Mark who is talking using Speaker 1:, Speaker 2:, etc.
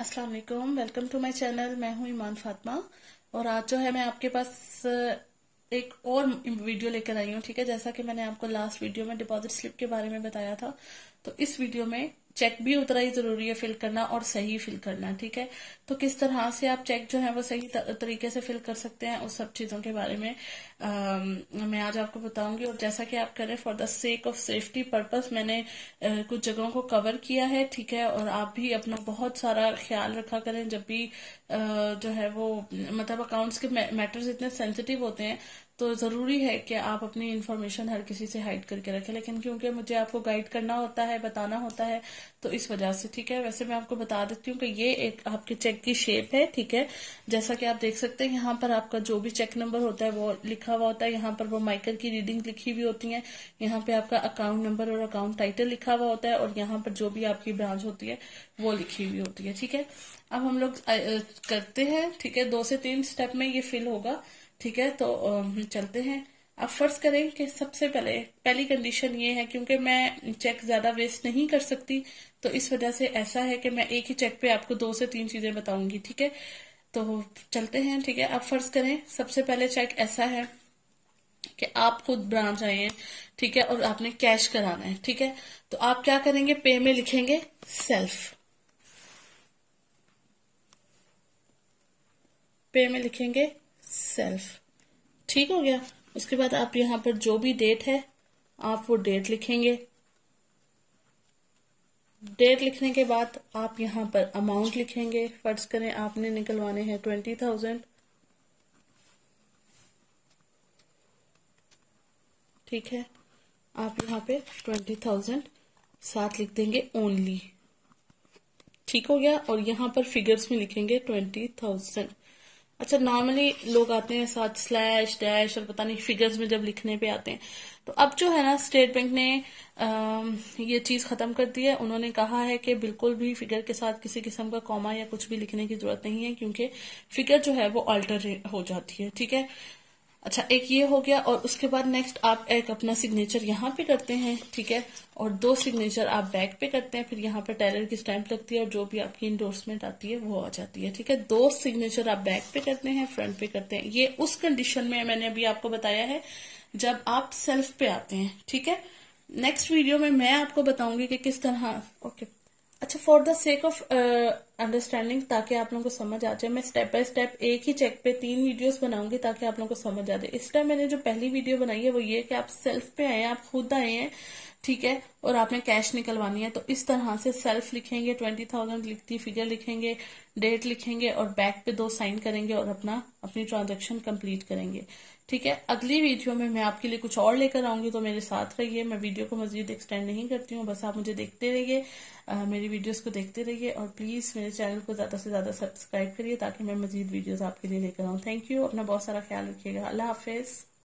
Speaker 1: अस्सलाम वालेकुम welcome to my channel मैं हूँ ईमान फातिमा। और आज जो है, मैं आपके पास एक और वीडियो लेकर आई हूँ, ठीक है? जैसा कि मैंने आपको लास्ट वीडियो में डिपॉजिट स्लिप के बारे में बताया था। तो इस वीडियो में चेक भी उतना ही ज़रूरी है फिल करना और सही फिल करना ठीक है? तो किस तरह से आप चेक जो है वो सही तरीके से फिल कर सकते हैं उस सब चीज़ों के बारे में आ, मैं आज आपको बताऊँगी। और जैसा कि आप करें for the sake of safety purpose मैंने आ, कुछ जगहों को कवर किया है ठीक है? और आप भी अपना बहुत सारा ख्याल रखा करें जब भी आ, जो है वो मतलब अकाउंट्स के मैटर्स इतने सेंसिटिव होते हैं तो ज़रूरी है कि आप अपनी इन्फॉर्मेशन हर किसी से हाइड करके रखें, लेकिन क्योंकि मुझे आपको गाइड करना होता है, बताना होता है तो इस वजह से, ठीक है? वैसे मैं आपको बता देती हूँ कि ये एक आपके चेक की शेप है, ठीक है? जैसा कि आप देख सकते हैं, यहाँ पर आपका जो भी चेक नंबर होता है, वो लिखा हुआ होता है, यहाँ पर वो माइकर की रीडिंग लिखी हुई होती है, यहाँ पे आपका अकाउंट नंबर और अकाउंट टाइटल लिखा हुआ होता है, और यहाँ पर जो भी आपकी ब्रांच होती है, वो लिखी हुई होती है, ठीक है? अब हम लोग करते हैं, ठीक है? दो से तीन स्टेप में ये फिल होगा। ठीक है? तो चलते हैं। अब फ़र्ज़ करें कि सबसे पहले, पहली कंडीशन ये है, क्योंकि मैं चेक ज़्यादा वेस्ट नहीं कर सकती तो इस वजह से ऐसा है कि मैं एक ही चेक पे आपको दो से तीन चीज़ें बताऊँगी, ठीक है? तो चलते हैं, ठीक है? अब फ़र्ज़ करें, सबसे पहले चेक ऐसा है कि आप खुद ब्रांच आए हैं, ठीक है? और आपने कैश कराना है, ठीक है? तो आप क्या करेंगे? पे में लिखेंगे सेल्फ पे में लिखेंगे सेल्फ ठीक हो गया। उसके बाद आप यहाँ पर जो भी डेट है, आप वो डेट लिखेंगे। डेट लिखने के बाद आप यहाँ पर अमाउंट लिखेंगे। फ़र्ज़ करें आपने निकलवाने हैं ट्वेंटी थाउज़ेंड ठीक है। आप यहाँ पे ट्वेंटी थाउज़ेंड साथ लिख देंगे ओनली ठीक हो गया। और यहाँ पर फिगर्स में लिखेंगे ट्वेंटी थाउज़ेंड अच्छा नॉर्मली लोग आते हैं साथ स्लैश डैश और पता नहीं फिगर्स में जब लिखने पे आते हैं। तो अब जो है ना स्टेट बैंक ने आ, ये चीज़ खत्म कर दी है। उन्होंने कहा है कि बिल्कुल भी फिगर के साथ किसी किस्म का कॉमा या कुछ भी लिखने की ज़रूरत नहीं है क्योंकि फिगर जो है वो अल्टर हो जाती है ठीक है? अच्छा एक ये हो गया और उसके बाद नेक्स्ट आप एक अपना सिग्नेचर यहाँ पे करते हैं, ठीक है? और दो सिग्नेचर आप बैक पे करते हैं, फिर यहाँ पे टेलर की स्टैंप लगती है और जो भी आपकी इंडोर्समेंट आती है, वो आ जाती है, ठीक है? दो सिग्नेचर आप बैक पे करते हैं फ्रंट पे करते हैं। ये उस कंडीशन में मैंने अभी आपको बताया है, जब आप सेल्फ पे आते हैं, ठीक है? नेक्स्ट वीडियो में मैं आपको बताऊँगी कि किस तरह ओके अच्छा for the sake of understanding ताकि आप लोगों को समझ आ जाए। मैं स्टेप बाय स्टेप एक ही चेक पे तीन वीडियोस बनाऊँगी ताकि आप लोगों को समझ आ जाए। इस टाइम मैंने जो पहली वीडियो बनाई है वो ये कि आप सेल्फ पे आए हैं, आप खुद आए हैं, ठीक है, और आपने कैश निकलवानी है तो इस तरह से सेल्फ लिखेंगे ट्वेंटी थाउज़ेंड लिखती फिगर लिखेंगे डेट लिखेंगे और बैक पे दो साइन करेंगे और अपना, अपनी ट्रांजेक्शन कंप्लीट करेंगे। ठीक है, अगली वीडियो में मैं आपके लिए कुछ और लेकर आऊँगी तो मेरे साथ रहिए। मैं वीडियो को मजीद एक्सटेंड नहीं करती हूँ, बस आप मुझे देखते रहिए मेरी वीडियोस को देखते रहिए और प्लीज़ मेरे चैनल को ज़्यादा से ज़्यादा सब्सक्राइब करिए ताकि मैं मजीद वीडियोस आपके लिए लेकर आऊँ। थैंक यू अपना बहुत सारा ख्याल रखिएगा। अल्लाह हाफिज।